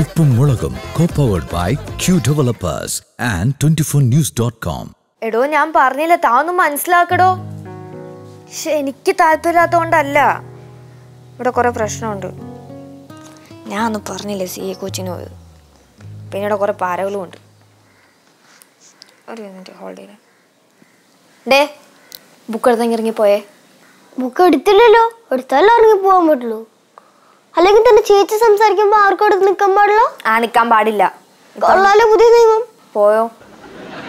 ഉപ്പും മുളകും co-powered twenty four news dot 24news.com. എടോ ഞാൻ പറഞ്ഞില്ല താന്ന് മനസ്സിലാക്കടോ. പക്ഷെ എനിക്ക് താല്പര്യമില്ലാത്തോണ്ടല്ല. ഇവിടെ കുറെ പ്രശ്നമുണ്ട്. ഞാൻ ഒന്നും പറഞ്ഞില്ല സി എ കോച്ചിന് പോയത് പിന്നെ ഇവിടെ കുറെ പാരകളും ഉണ്ട് ഒരു മിനിറ്റ് ഹോൾഡ് ചെയ്യണേ ഡേ ബുക്ക് എടുത്തെങ്കിൽ ഇറങ്ങി പോയേ ബുക്ക് എടുത്തില്ലല്ലോ. എടുത്താലും ഇറങ്ങി പോകാൻ പറ്റുള്ളൂ. അല്ലെങ്കിൽ തന്നെ ചേച്ചി സംസാരിക്കുമ്പോ ആർക്കും അടുത്ത് നിൽക്കാൻ പാടില്ല? ആ നിക്കാൻ പാടില്ല. കൊള്ളാലോ പുതിയ നിയമം പോയോ?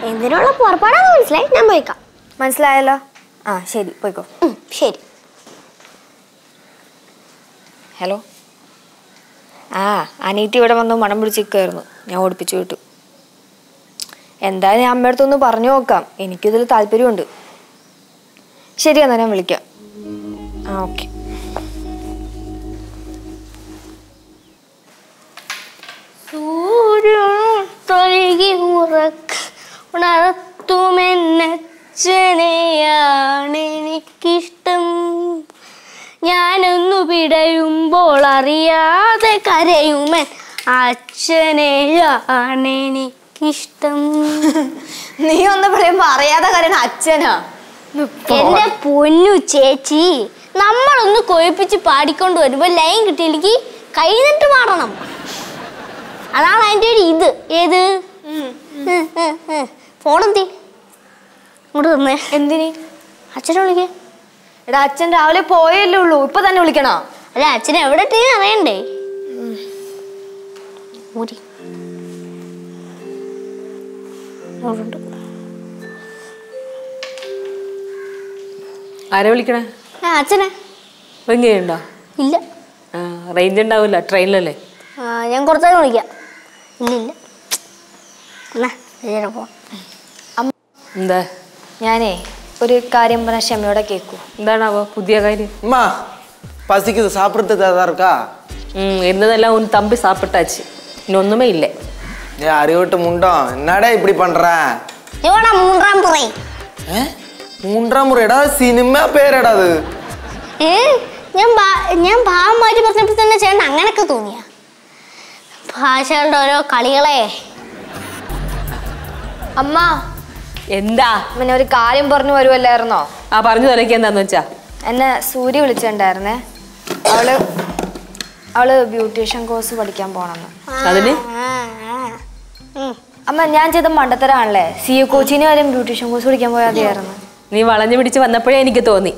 എന്തിനുള്ള പുറപ്പാടാന്ന് മനസ്സിലായി? ഞാൻ പോയിക്കാം. മനസ്സിലായല്ലോ? ആ ശരി പോയിക്കോ. ശരി. ഹലോ? ആ അനീറ്റി ഇവിടെ വന്ന് മണം പിടിച്ചിരിക്കുമായിരുന്നു ഞാൻ ഓടിപ്പിച്ചു വിട്ടു. എന്തായാലും ഞാൻ അമ്മയുടെ അടുത്തൊന്ന് പറഞ്ഞു നോക്കാം. എനിക്കിതിൽ താല്പര്യമുണ്ട്. ശരി എന്നാ ഞാൻ വിളിക്കാം. ആ ഓക്കെ. സൂര്യനൊഴുകി ഉറക്ക ഉണർത്തുമെന്നച്ഛനെയാണ് എനിക്കിഷ്ടം. ഞാനൊന്നു പിടയുമ്പോൾ അറിയാതെ കരയുമൻ അച്ഛനെയാണ് എനിക്കിഷ്ടം. നീ ഒന്ന് പറയുമ്പോ അറിയാതെ കാര്യം അച്ഛനാ? എന്റെ പൊന്നു ചേച്ചി നമ്മളൊന്ന് കൊഴിപ്പിച്ച് പാടിക്കൊണ്ട് വരുമ്പോ ലൈൻ കിട്ടിയില്ലെങ്കിൽ കൈനിട്ട് പാടണം അതാണ് അതിന്റെ ഒരു ഇത്. ഏത്? എന്തി ഇങ്ങോട്ട് തന്നേ എന്തിന്? അച്ഛനെ വിളിക്കേ. എടാ അച്ഛൻ രാവിലെ പോയല്ലേ ഉള്ളൂ. ഇപ്പൊ തന്നെ വിളിക്കണോ? അല്ല അച്ഛൻ എവിടെ ടീം അറിയണ്ടേ? ഊരി. ആരെ വിളിക്കണേ? ആ അച്ഛനെ. ചെയ്യണ്ടോ? ഇല്ല. ആ റേഞ്ച് ഉണ്ടാവില്ല. ട്രെയിനിലല്ലേ ഞാൻ കുറച്ചേരം വിളിക്കാം. ഇല്ല ഇല്ല എന്നാ ശരി പോ എന്താ ഞാനേ ഒരു കാര്യം പറഞ്ഞ ക്ഷമയോടെ കേക്കൂ എന്താണാവോ പുതിയ കാര്യം அம்மா பசிக்குது சாப்பிட்றதுக்கு ஏதாவது இருக்கா ம் இருந்ததெல்லாம் உன் தம்பி சாப்பிட்டாச்சு இன்னும் ஒன்றுமே இல்லை ஏ அறிவிட்டு முண்டம் என்னடா இப்படி பண்ற ഇവിടെ മൂന്നാം പുറേ ഏ? മൂന്നാം മുറയടാ സിനിമ പേരടാ അത് ഏ ഞാൻ ഭാ- ഞാൻ ഭാവം മാറ്റി പറഞ്ഞപ്പോൾ തന്നെ ചേട്ടൻ അങ്ങനൊക്കെ തോന്നിയ ഭാഷകളുടെ ഓരോ കളികളെ. അമ്മ എന്താ? പിന്നെ ഒരു കാര്യം പറഞ്ഞു വരുമല്ലായിരുന്നോ ആ പറഞ്ഞു തരക്ക് എന്താന്ന് വെച്ചാ? എന്നെ സൂര്യ വിളിച്ചിട്ടുണ്ടായിരുന്നേ. അവൾ അവൾ ബ്യൂട്ടീഷ്യൻ കോഴ്സ് പഠിക്കാൻ പോണെന്ന്. അതിന്. അമ്മ ഞാൻ ചെയ്ത മണ്ടത്തരാണല്ലേ? സി എ കോച്ചിന് വരെ ബ്യൂട്ടീഷ്യൻ കോഴ്സ് പഠിക്കാൻ പോയാൽ മതിയായിരുന്നു. നീ വളഞ്ഞു പിടിച്ച് വന്നപ്പോഴേ എനിക്ക് തോന്നി.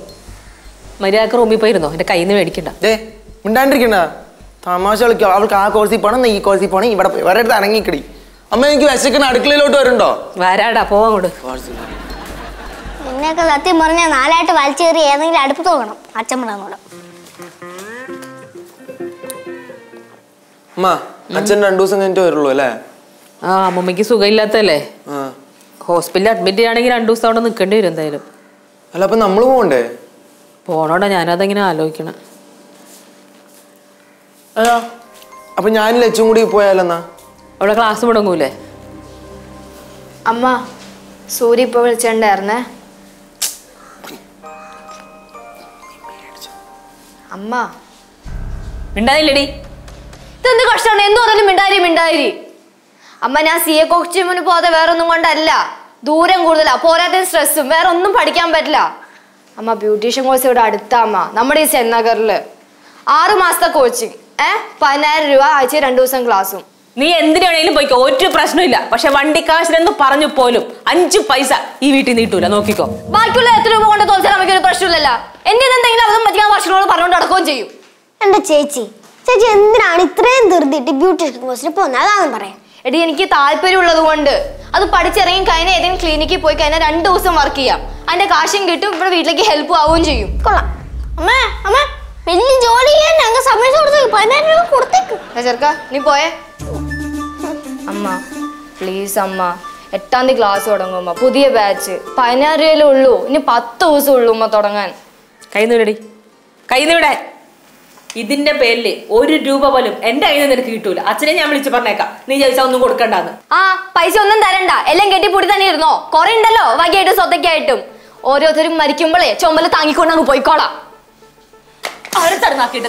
മര്യാദയ്ക്ക് റൂമിൽ പോയിരുന്നോ? എന്റെ കയ്യിൽ നിന്ന് മേടിക്കണ്ട. ഡേ മിണ്ടാണ്ടിരിക്കണ തമാശ കളിക്കോ. അവൾക്ക് ആ കോഴ്സിൽ പോണം ഈ കോഴ്സിൽ പോകണം ഇവിടെ പോയി. വേറെ അടുത്ത് ഇറങ്ങിക്കിടി അമ്മ എനിക്ക് വിശക്കുന്ന അടുക്കളയിലോട്ട് വരുന്നുണ്ടോ വരാടാ പോവാ അങ്ങോട്ട്. എന്നെയൊക്കെ സത്യം പറഞ്ഞാൽ നാലായിട്ട് വലിച്ചേറി ഏതെങ്കിലും അടുപ്പ് തോന്നണം അച്ഛൻ പറഞ്ഞോട് അമ്മ അച്ഛൻ രണ്ടു ദിവസം കഴിഞ്ഞിട്ട് വരുള്ളൂ അല്ലേ? ആ അമ്മമ്മക്ക് സുഖമില്ലാത്തല്ലേ ഹോസ്പിറ്റലിൽ അഡ്മിറ്റ് ചെയ്യുകയാണെങ്കിൽ രണ്ടു ദിവസം അവിടെ നിൽക്കേണ്ടി വരും എന്തായാലും. അല്ല അപ്പൊ നമ്മൾ പോകണ്ടേ? പോണോടാ ഞാനതെങ്ങനെ ആലോചിക്കണം. അയ്യോ അപ്പൊ ഞാൻ ലച്ചും കൂടി പോയാലെന്നാ? അവിടെ ക്ലാസ് മുടങ്ങൂലേ? അമ്മ സൂര്യ ഇപ്പൊ വിളിച്ചിട്ടുണ്ടായിരുന്നേ അമ്മ. മിണ്ടായില്ലടി ഇതെന്ത് കഷ്ടമാണ്? എന്ത് പറഞ്ഞാലും മിണ്ടാരി മിണ്ടാരി അമ്മ ഞാൻ സി എ കോച്ചിങ്ങിന് പോകാതെ വേറെ ഒന്നും കൊണ്ടല്ല. ദൂരം കൂടുതലാ. പോരാത്ത സ്ട്രെസ്സും വേറെ ഒന്നും പഠിക്കാൻ പറ്റില്ല. അമ്മ ബ്യൂട്ടീഷ്യൻ കോഴ്സ് ഇവിടെ അടുത്താ അമ്മ. നമ്മുടെ ഈ ചെന്നഗറിൽ ആറുമാസത്തെ കോച്ചിങ് ഏ? പതിനായിരം രൂപ ആഴ്ച രണ്ടു ദിവസം ക്ലാസ്സും. നീ എന്തിനാണേലും പോയിക്കോ ഒരു പ്രശ്നമില്ല പക്ഷെ വണ്ടി കാശിനെന്ന് പറഞ്ഞു പോലും അഞ്ചു പൈസ ഈ വീട്ടിൽ നീട്ടൂല നോക്കിക്കോ. ബാക്കിയുള്ള എത്ര രൂപ കൊണ്ട് തോന്നിച്ചാൽ നമുക്ക് ഒരു പ്രശ്നമില്ലല്ല എന്റെ എന്തെങ്കിലും അതും പറ്റിക്കാൻ വർഷങ്ങളോട് പറഞ്ഞുകൊണ്ട് നടക്കുകയും ചെയ്യും. എന്റെ ചേച്ചി ചേച്ചി എന്തിനാണ് ഇത്രയും ധൃതിയിട്ട് ബ്യൂട്ടീഷ്യൻ കോഴ്സിന് പോകുന്നത്? അതാണെന്ന് പറയാം. എടി എനിക്ക് താല്പര്യമുള്ളത് കൊണ്ട്. അത് പഠിച്ചിറങ്ങി കഴിഞ്ഞാൽ ഏതെങ്കിലും ക്ലിനിക്കിൽ പോയി കഴിഞ്ഞാൽ രണ്ട് ദിവസം വർക്ക് ചെയ്യാം. അതിന്റെ കാശും കിട്ടും ഇവിടെ വീട്ടിലേക്ക് ഹെൽപ്പ് ആവുകയും ചെയ്യും. കൊള്ളാം. അമ്മ അമ്മ. വലിയ ജോലി ചെയ്യാൻ ഞങ്ങൾ സമയത്ത് കൊടുത്തേക്ക് പതിനായിരം രൂപ കൊടുത്തേക്ക്. ചെറുക്ക നീ പോയേ? അമ്മ പ്ലീസ് അമ്മ. എട്ടാം തീയതി ക്ലാസ് തുടങ്ങും അമ്മ. പുതിയ ബാച്ച് പതിനാറ് രൂപയിലേ ഉള്ളൂ. ഇനി പത്ത് ദിവസം ഉള്ളൂ അമ്മ തുടങ്ങാൻ. കൈന്ന് കൈന്നിവിടെ കൈന്ന് ഇതിന്റെ പേരിൽ ഒരു രൂപ പോലും എന്റെ കയ്യിൽ നിന്ന് നിനക്ക് കിട്ടൂല. അച്ഛനെ ഞാൻ വിളിച്ച് പറഞ്ഞേക്കാം. നീ ചോദിച്ചാൽ ഒന്നും കൊടുക്കണ്ടെന്ന്. ആ പൈസ ഒന്നും തരണ്ട. എല്ലാം കെട്ടിപ്പൊടി തന്നെ ഇരുന്നോ കൊറേ ഉണ്ടല്ലോ. വകയായിട്ടും സ്വത്തൊക്കെയായിട്ടും. ഓരോരുത്തരും മരിക്കുമ്പോഴേ ചുമൽ താങ്ങിക്കൊണ്ട് അങ്ങ് അടുത്താണ് നാക്കിയിട്ടെ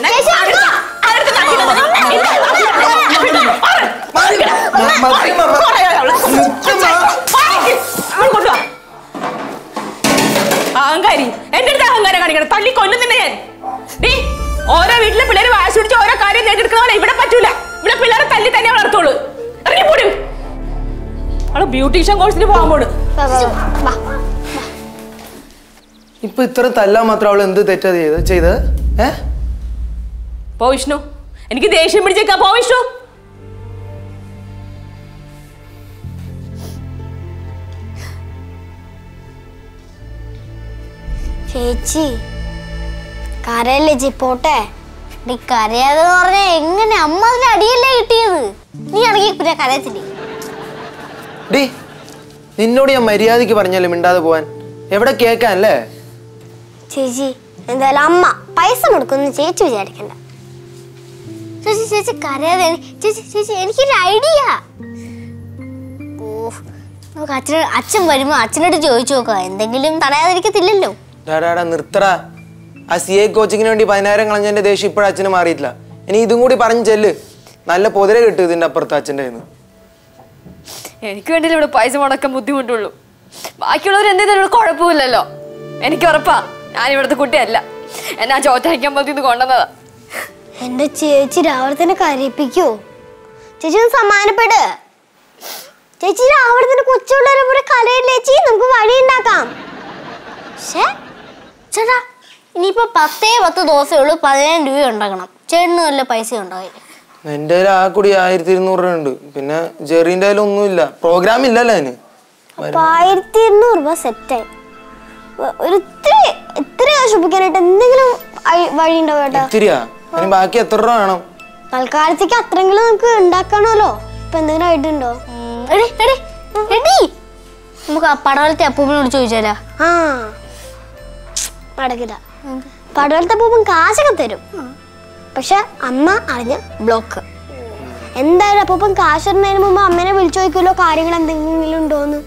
അഹങ്കാരി. എന്റെ അടുത്ത് അഹങ്കാരം കാണിക്കണം. തള്ളി കൊല്ലുന്നുണ്ട് ഞാൻ. നീ ഓരോ വീട്ടിലെ പിള്ളേർ വാശി പിടിച്ച് ഓരോ കാര്യം നേടിയെടുക്കുന്ന ഇവിടെ പറ്റൂല. ഇവിടെ പിള്ളേരെ തല്ലി തന്നെ വളർത്തോളൂ ഇറങ്ങി പോടും. അവൾ ബ്യൂട്ടീഷ്യൻ കോഴ്സിന് പോകാൻ പോണ്. ഇപ്പൊ ഇത്ര തല്ലാൻ മാത്രം അവൾ എന്ത് തെറ്റാ ചെയ്ത് ചെയ്ത്? ഏ? പോ വിഷ്ണു. എനിക്ക് ദേഷ്യം പിടിച്ചേക്കാ. പോ വിഷ്ണു. ചേച്ചി കരയല്ലേ ചേച്ചി പോട്ടെ. നീ കരയാതെ പറഞ്ഞാ എങ്ങനെ അമ്മ അതിന് അടിയല്ലേ കിട്ടിയത്? നീ ആണെങ്കിൽ പിന്നെ കരയത്തില്ലേ? ഡി നിന്നോട് ഞാൻ മര്യാദയ്ക്ക് പറഞ്ഞല്ലേ മിണ്ടാതെ പോവാൻ. എവിടെ കേക്കാൻ അല്ലേ? ചേച്ചി എന്തായാലും അമ്മ പൈസ മുടക്കുന്നു ചേച്ചി വിചാരിക്കണ്ട. ചേച്ചി ചേച്ചി കരയാതെ ചേച്ചി ചേച്ചി എനിക്കൊരു ഐഡിയ. ഓ നമുക്ക് അച്ഛൻ അച്ഛൻ വരുമ്പോ അച്ഛനോട് ചോദിച്ചു നോക്കാം. എന്തെങ്കിലും തടയാതിരിക്കത്തില്ലല്ലോ. നിർത്തറ നിർത്തടാ. ആ സി എ കോച്ചിങ്ങിന് വേണ്ടി പതിനായിരം കളഞ്ഞതിന്റെ ദേഷ്യം ഇപ്പോഴും അച്ഛന് മാറിയിട്ടില്ല. ഇനി ഇതും കൂടി പറഞ്ഞു ചെല്ല്. നല്ല പൊതിരെ കിട്ടും ഇതിന്റെ അപ്പുറത്ത് അച്ഛന്റെ കയ്യിൽ എനിക്ക് വേണ്ടി ഇവിടെ പൈസ മുടക്കാൻ ബുദ്ധിമുട്ടുള്ളൂ. ബാക്കിയുള്ളവർ എന്തെങ്കിലും കുഴപ്പമില്ലല്ലോ. എനിക്ക് ഉറപ്പാ. ഞാൻ ഇവിടുത്തെ കുട്ടിയല്ല. എന്നെ ആ ചോറ്റയ്ക്കാൻ പറ്റി ഇത് കൊണ്ടുവന്നതാ. എന്റെ ചേച്ചി രാവിലെ തന്നെ കരയിപ്പിക്കോ? ചേച്ചി ഒന്ന് സമാനപ്പെട് ചേച്ചി രാവിലെ തന്നെ കൊച്ചുള്ളവരെ കൂടെ കരയില്ലേ? ചേച്ചി നമുക്ക് വഴി ഉണ്ടാക്കാം. ചേട്ടാ ഇനിയിപ്പോ പത്തേ പത്ത് ദിവസമേ ഉള്ളൂ പതിനായിരം രൂപ ഉണ്ടാക്കണം. ചേട്ടന് നല്ല പൈസ ഉണ്ടാവില്ല എന്റെ ആ കൂടി ആയിരത്തി ഇരുന്നൂറ് രൂപ ഉണ്ട്. പിന്നെ ജെറിന്റെ ഒന്നും ഇല്ല പ്രോഗ്രാം ഇല്ലല്ലോ അതിന്. ആയിരത്തി ഇരുന്നൂറ് രൂപ സെറ്റായി ഒരു ഇത്തിരി ഇത്തിരി ആശ്വസിപ്പിക്കാനായിട്ട് എന്തെങ്കിലും വഴി ഉണ്ടാവും കേട്ടോ ഇത്തിരിയാ? ഇനി ബാക്കി എത്ര രൂപ വേണം? തൽക്കാലത്തേക്ക് അത്രയെങ്കിലും നമുക്ക് ഉണ്ടാക്കണമല്ലോ ഇപ്പൊ എന്തെങ്കിലും ആയിട്ടുണ്ടോ എടി എടി എടി. നമുക്ക് പടവലത്തെ അപ്പൂപ്പിനോട് ചോദിച്ചാലോ? ആ. നടക്കില്ല പടവലത്തെ അപ്പൂപ്പൻ കാശൊക്കെ തരും. പക്ഷെ അമ്മ അറിഞ്ഞ ബ്ലോക്ക്. എന്തായാലും അപ്പൂപ്പൻ കാശ് തരുന്നതിന് മുമ്പ് അമ്മേനെ വിളിച്ചു ചോദിക്കുമല്ലോ കാര്യങ്ങൾ എന്തെങ്കിലും ഉണ്ടോന്ന്.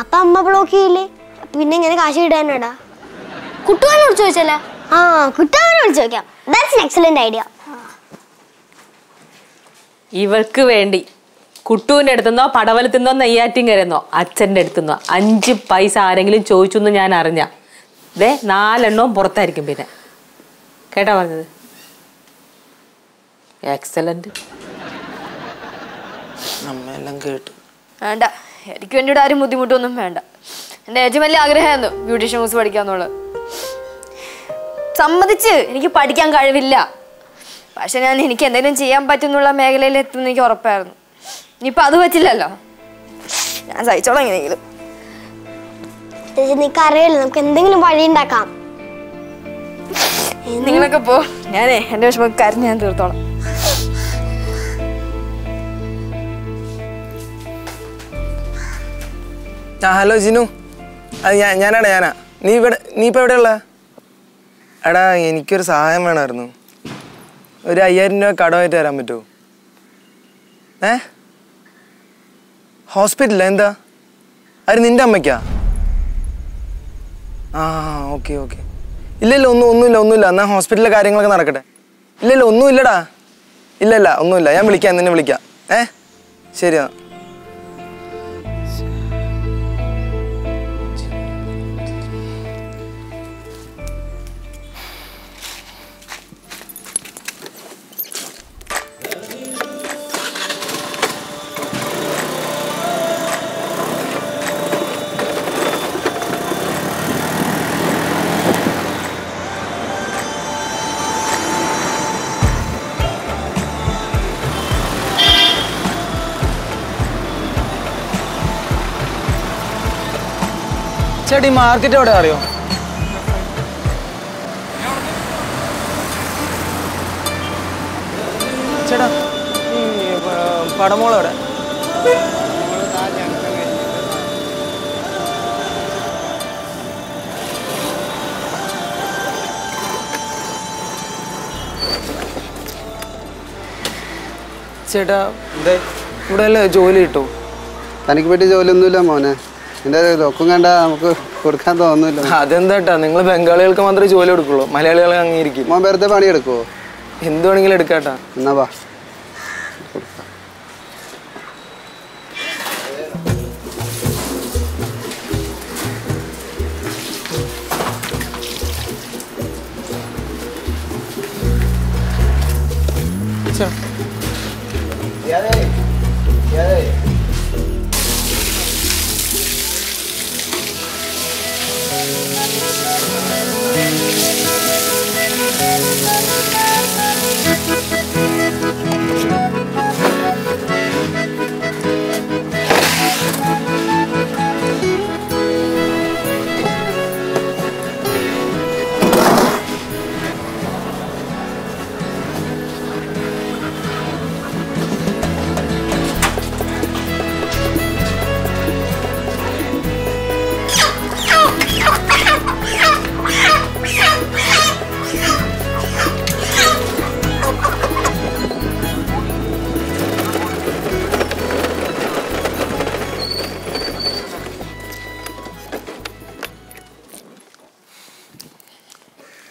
അപ്പൊ അമ്മ ബ്ലോക്ക് ചെയ്യില്ലേ? പിന്നെ ഇങ്ങനെ കാശ് ഇടാനടാ കുട്ടുവാനോട് ചോദിച്ചല്ലേ? ആ കുട്ടുവാനെ വിളിച്ചു ചോദിക്കാം. ദാറ്റ്സ് എക്സലന്റ് ഐഡിയ ഇവൾക്ക് വേണ്ടി കുട്ടുവിന്റെ അടുത്തുനിന്നോ പടവലത്തുനിന്നോ നെയ്യാറ്റിൻകരന്നോ അച്ഛന്റെ അടുത്തുനിന്നോ അഞ്ച് പൈസ ആരെങ്കിലും ചോദിച്ചു എന്ന് ഞാൻ അറിഞ്ഞ. ദേ നാലെണ്ണവും പുറത്തായിരിക്കും പിന്നെ. കേട്ടാ പറഞ്ഞത്? എക്സലന്റ് കേട്ടു. വേണ്ട. എനിക്ക് വേണ്ടിയിട്ട് ആരും ബുദ്ധിമുട്ടൊന്നും വേണ്ട. എന്റെ ഏറ്റവും വലിയ ആഗ്രഹമായിരുന്നു ബ്യൂട്ടീഷ്യൻ കോഴ്സ് പഠിക്കാന്നുള്ളത് സമ്മതിച്ച് എനിക്ക് പഠിക്കാൻ കഴിവില്ല. പക്ഷെ ഞാൻ എനിക്ക് എന്തെങ്കിലും ചെയ്യാൻ പറ്റുന്നുള്ള മേഖലയിൽ എത്തുന്ന എനിക്ക് ഉറപ്പായിരുന്നു. ഇനിയിപ്പോൾ അത് പറ്റില്ലല്ലോ. ഞാൻ സഹിച്ചോളാം എങ്ങനെയെങ്കിലും. ചേച്ചി നിനക്ക് അറിയില്ല നമുക്ക് എന്തെങ്കിലും വഴി ഉണ്ടാക്കാം. നിങ്ങളൊക്കെ പോ. ഞാനേ എന്റെ വിഷമം കരഞ്ഞ് ഞാൻ തീർത്തോളാം. ആ ഹലോ ജിനു. അത് ഞാൻ ഞാനാടാ ഞാനാ. നീ ഇവിടെ നീ ഇപ്പൊ എവിടെയുള്ള എടാ എനിക്കൊരു സഹായം വേണമായിരുന്നു ഒരു അയ്യായിരം രൂപ കടമായിട്ട് തരാൻ പറ്റുമോ ഏ? ഹോസ്പിറ്റലില്ല എന്താ? അത് നിന്റെ അമ്മയ്ക്കാ? ആ ഓക്കെ ഓക്കെ. ഇല്ലല്ല ഒന്നും ഒന്നുമില്ല ഒന്നുമില്ല. എന്നാൽ ഹോസ്പിറ്റലിലെ കാര്യങ്ങളൊക്കെ നടക്കട്ടെ. ഇല്ലല്ല ഒന്നുമില്ലടാ. ഇല്ലല്ല ഒന്നുമില്ല. ഞാൻ വിളിക്കാം നിന്നെ വിളിക്കാം. ഏ? ശരി എന്നാ. ചേട്ടി മാർക്കറ്റ് എവിടെ അറിയോ? ചേട്ടാ ഈ എവിടെ? ചേട്ടാ ഇവിടെ അല്ലേ ജോലി കിട്ടും? തനിക്ക് പറ്റിയ ജോലിയൊന്നുമില്ല മോനെ. എന്റെ ലൊക്കും കണ്ട നമുക്ക് കൊടുക്കാൻ തോന്നുന്നില്ല അതെന്താട്ടാ നിങ്ങൾ ബംഗാളികൾക്ക് മാത്രമേ ജോലി എടുക്കുള്ളൂ മലയാളികൾ അംഗീകരിക്കും മോൻ വെറുതെ പണിയെടുക്കുവോ? എന്ത് വേണമെങ്കിലും എടുക്കാട്ടാ എന്നാ വാ. ചേട്ടാ Thank you.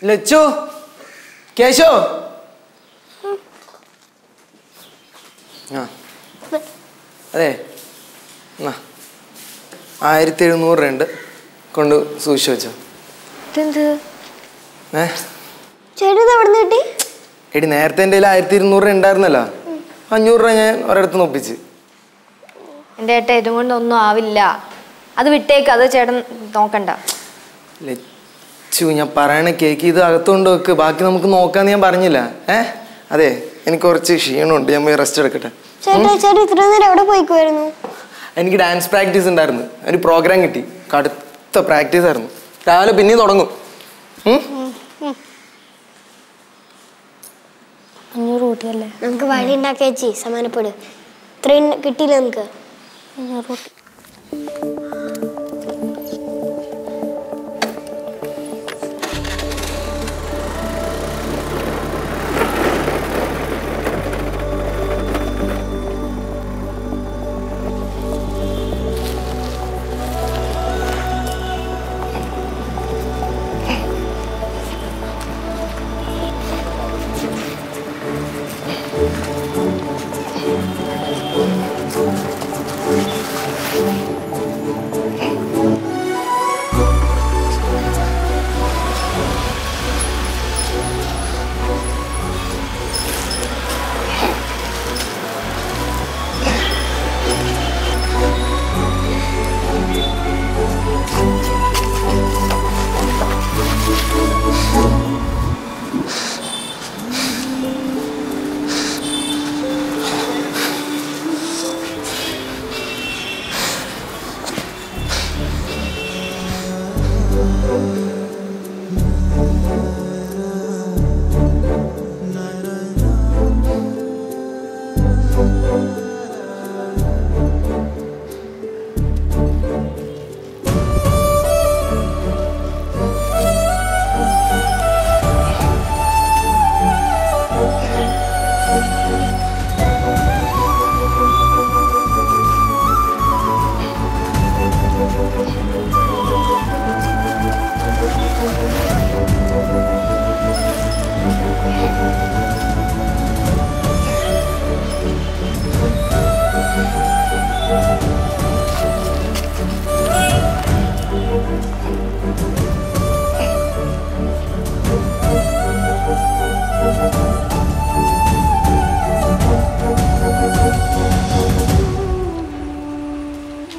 ലച്ചു കേശോ. ആ. അതെ. ആയിരത്തി എഴുന്നൂറ് രൂപ ഉണ്ട് കൊണ്ട് സൂക്ഷിച്ചു വെച്ചോ. എടി നേരത്തെ എന്റെ കയ്യിൽ ആയിരത്തി ഇരുന്നൂറ് രൂപ ഉണ്ടായിരുന്നല്ലോ. അഞ്ഞൂറ് രൂപ ഞാൻ ഒരിടത്ത് ഒപ്പിച്ച്. എന്റെ ഏട്ട ഇതും കൊണ്ടൊന്നും ആവില്ല. അത് വിട്ടേക്ക് അത് ചേട്ടൻ നോക്കണ്ട. ലച്ചു ഞാൻ പറയണ കേക്ക് ഇത് അകത്തുകൊണ്ട് വെക്ക്. ബാക്കി നമുക്ക് നോക്കാന്ന് ഞാൻ പറഞ്ഞില്ല. ഏ? അതെ എനിക്ക് കുറച്ച് ക്ഷീണമുണ്ട്. ഞാൻ പോയി റെസ്റ്റ് എടുക്കട്ടെ. എനിക്ക് ഡാൻസ് പ്രാക്ടീസ് ഉണ്ടായിരുന്നു. ഒരു പ്രോഗ്രാം കിട്ടി. കടുത്ത പ്രാക്ടീസ് ആയിരുന്നു. രാവിലെ പിന്നെ തുടങ്ങും? അഞ്ഞൂറ് കൂട്ടിയല്ലേ? നമുക്ക് വഴി ഉണ്ടാക്കിയ ചേച്ചി സമാനപ്പെടും ഇത്രയും കിട്ടിയില്ല നമുക്ക്?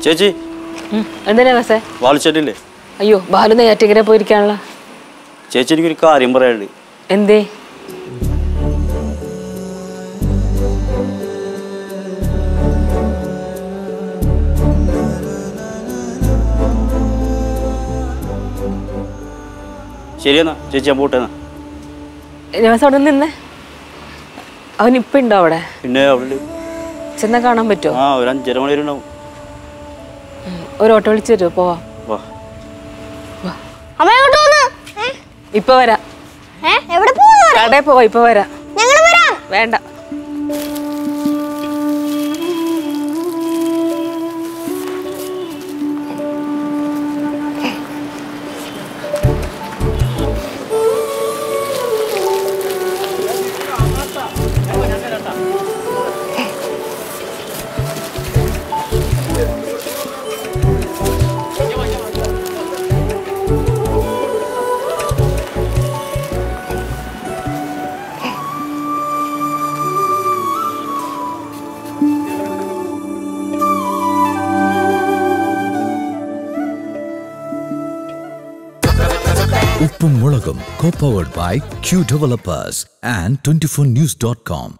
ചേച്ചി. എന്തിനാ കസേ വാളിച്ചേട്ടില്ലേ അയ്യോ ബാലു നെയ്യാറ്റിങ്ങനെ പോയിരിക്കാനുള്ള ചേച്ചി എനിക്കൊരു കാര്യം പറയാനുണ്ട്. എന്തേ? ശരിയെന്നാ ചേച്ചി ഞാൻ പോട്ടേന്നാ. അവിടെ നിന്നേ? അവൻ ഇപ്പൊ ഉണ്ടോ അവിടെ? പിന്നെ അവിടെ ചെന്നാ കാണാൻ പറ്റുമോ ആ ഒരു അഞ്ചര മണി വരെ ഉണ്ടാവും. ഒരു ഓട്ടോ വിളിച്ചു തരുമോ പോവാ. വാ. അമ്മ എങ്ങോട്ട് പോന്ന് ഇപ്പൊ വരാ. കടയിൽ പോവാ ഇപ്പൊ വരാ. വരാം. വേണ്ട. ഉപ്പും മുളകും co-powered by Q Developers and 24news.com. Dot com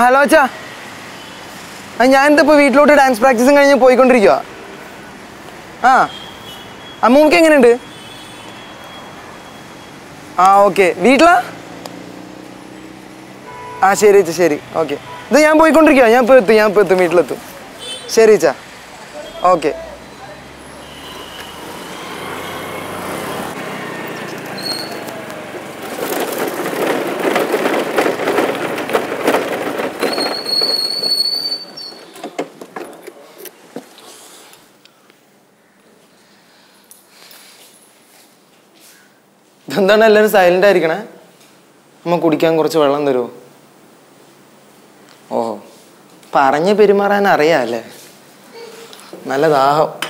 hello അച്ഛാ ഞാൻ ഞാനിത് ഇപ്പോൾ വീട്ടിലോട്ട് ഡാൻസ് പ്രാക്ടീസും കഴിഞ്ഞ് പോയിക്കൊണ്ടിരിക്കുക ആ അമ്മൂമ്മക്ക് എങ്ങനെയുണ്ട്? ആ ഓക്കെ വീട്ടിലാ? ആ ശരി ചേച്ചി ശരി. ഓക്കെ ഇത് ഞാൻ പോയിക്കൊണ്ടിരിക്കുക ഞാൻ ഇപ്പോൾ എത്തും ഞാൻ ഇപ്പോൾ എത്തും വീട്ടിലെത്തും. ശരി ചേച്ചാ. ഓക്കെ എന്താണ് എല്ലാവരും സൈലന്റ് ആയിരിക്കണേ? അമ്മ കുടിക്കാൻ കുറച്ച് വെള്ളം തരുമോ പറഞ്ഞ് പെരുമാറാൻ അറിയാല്ലേ? നല്ല ദാഹം.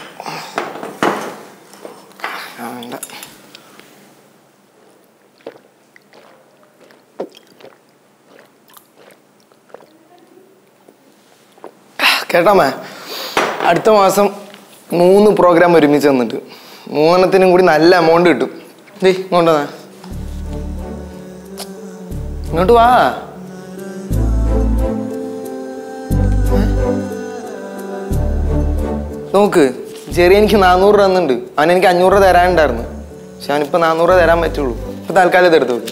കേട്ടാമേ അടുത്ത മാസം മൂന്ന് പ്രോഗ്രാം ഒരുമിച്ച് വന്നിട്ട് മൂന്നെണ്ണത്തിനും കൂടി നല്ല എമൗണ്ട് കിട്ടും. ദേ. ഇങ്ങോട്ട് വാ. നോക്ക് ചെറിയ എനിക്ക് നാനൂറ് രൂപ തന്നുണ്ട് അവൻ എനിക്ക് അഞ്ഞൂറ് രൂപ തരാനുണ്ടായിരുന്നു. പക്ഷെ അവനിപ്പോ നാനൂറ് രൂപ തരാൻ പറ്റുള്ളൂ. ഇപ്പൊ തൽക്കാലം ഇത് എടുത്തോളൂ?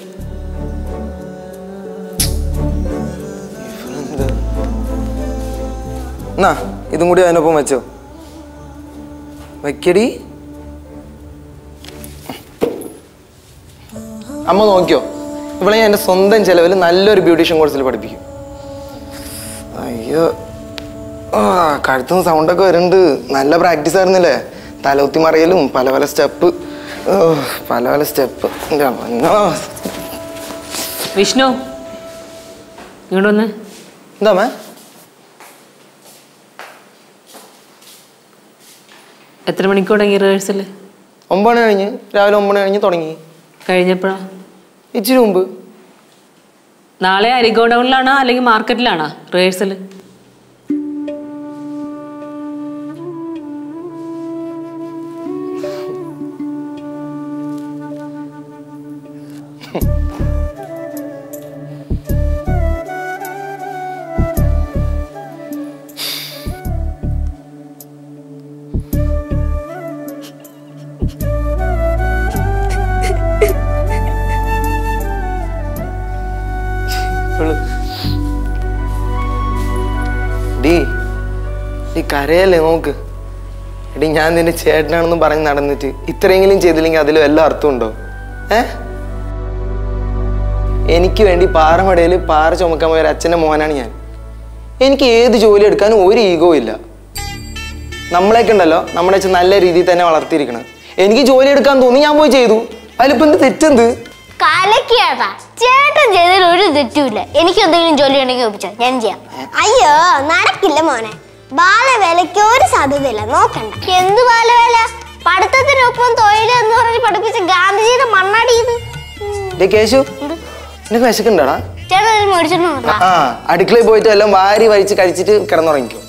എന്നാ ഇതും കൂടി അതിനൊപ്പം വെച്ചോ. വെക്കടി. അമ്മ നോക്കിയോ? ഇവളെ ഞാൻ എന്റെ സ്വന്തം ചെലവിൽ നല്ലൊരു ബ്യൂട്ടീഷ്യൻ കോഴ്സിൽ പഠിപ്പിക്കും. അയ്യോ. ആ കഴുത്തുനിന്ന് സൗണ്ടൊക്കെ വരുന്നുണ്ട്. നല്ല പ്രാക്ടീസ് ആയിരുന്നില്ലേ? തലകുത്തി മറിയലും പല പല സ്റ്റെപ്പ്. പല പല സ്റ്റെപ്പ്. വിഷ്ണു ഇങ്ങോട്ട് വന്ന് എന്താ മേ എത്ര മണിക്ക് തുടങ്ങി റിഹേഴ്സൽ ഒമ്പത് മണി കഴിഞ്ഞ്. രാവിലെ ഒമ്പത് മണി കഴിഞ്ഞ് തുടങ്ങി. കഴിഞ്ഞപ്പോഴാ? ഇച്ചിരി മുമ്പ്. നാളെ അരിഗോ ഡൗണിലാണോ അല്ലെങ്കിൽ മാർക്കറ്റിലാണോ റിഹേഴ്സൽ നീ കരയല്ലേ നോക്ക് എടി ഞാൻ നിന്റെ ചേട്ടനാണെന്ന് പറഞ്ഞ് നടന്നിട്ട് ഇത്രയെങ്കിലും ചെയ്തില്ലെങ്കിൽ അതിലും എല്ലാം അർത്ഥമുണ്ടോ? ഏ? എനിക്ക് വേണ്ടി പാറമടയിൽ പാറ ചുമക്കാൻ പോയ അച്ഛന്റെ മോനാണ് ഞാൻ. എനിക്ക് ഏത് ജോലി എടുക്കാനും ഒരു ഈഗോ ഇല്ല. നമ്മളെയൊക്കെ ഉണ്ടല്ലോ നമ്മുടെ അച്ഛൻ നല്ല രീതിയിൽ തന്നെ വളർത്തിയിരിക്കണം. എനിക്ക് ജോലി എടുക്കാൻ തോന്നി ഞാൻ പോയി ചെയ്തു. അതിലിപ്പോ എന്ത് തെറ്റെന്ത്? കലക്കിയാട്ടാ ചേട്ടൻ ചെയ്തതിൽ ഒരു തെറ്റുമില്ല. എനിക്ക് എന്തെങ്കിലും ജോലി ഉണ്ടെങ്കിൽ ഒപ്പിച്ചോ. ഞാൻ ചെയ്യാം. അയ്യോ നടക്കില്ല മോനെ. ബാലവേലയ്ക്ക് ഒരു സാധ്യതയില്ല. നോക്കണ്ട. എന്ത് ബാലവേല? പഠിത്തത്തിനൊപ്പം തൊഴിൽ എന്ന് പറഞ്ഞ് പഠിപ്പിച്ച ഗാന്ധിജിയുടെ മണ്ണാടി ഇത്. കേശു നിനക്ക് വിശക്കുണ്ടോടാ അടുക്കളയിൽ പോയിട്ട് എല്ലാം വാരി വലിച്ച് കഴിച്ചിട്ട് കിടന്നുറങ്ങിക്കോ.